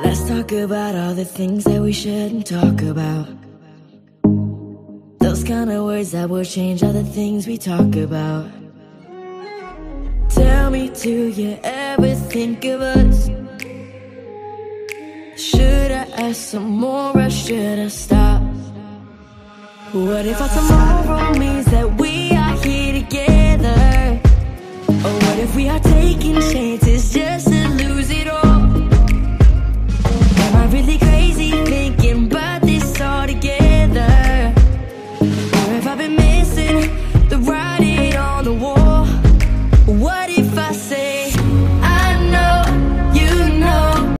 Let's talk about all the things that we shouldn't talk about. Those kind of words that will change all the things we talk about. Tell me, do you ever think of us? Should I ask some more or should I stop? What if our tomorrow means that we are here together? Or what if we are taking chances really crazy thinking about this all together. Or have I been missing the writing on the wall?